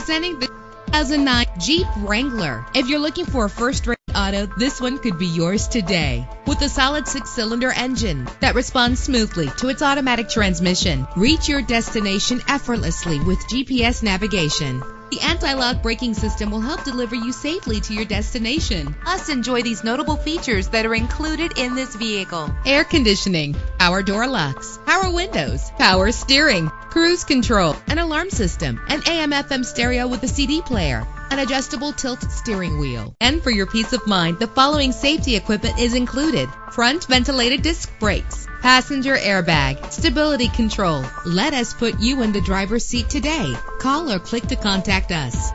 Presenting the 2009 Jeep Wrangler. If you're looking for a first-rate auto, this one could be yours today. With a solid six-cylinder engine that responds smoothly to its automatic transmission, reach your destination effortlessly with GPS navigation. The anti-lock braking system will help deliver you safely to your destination. Plus, enjoy these notable features that are included in this vehicle. Air conditioning, power door locks, power windows, power steering, cruise control, an alarm system, an AM FM stereo with a CD player, an adjustable tilt steering wheel. And for your peace of mind, the following safety equipment is included. Front ventilated disc brakes, passenger airbag, stability control. Let us put you in the driver's seat today. Call or click to contact us.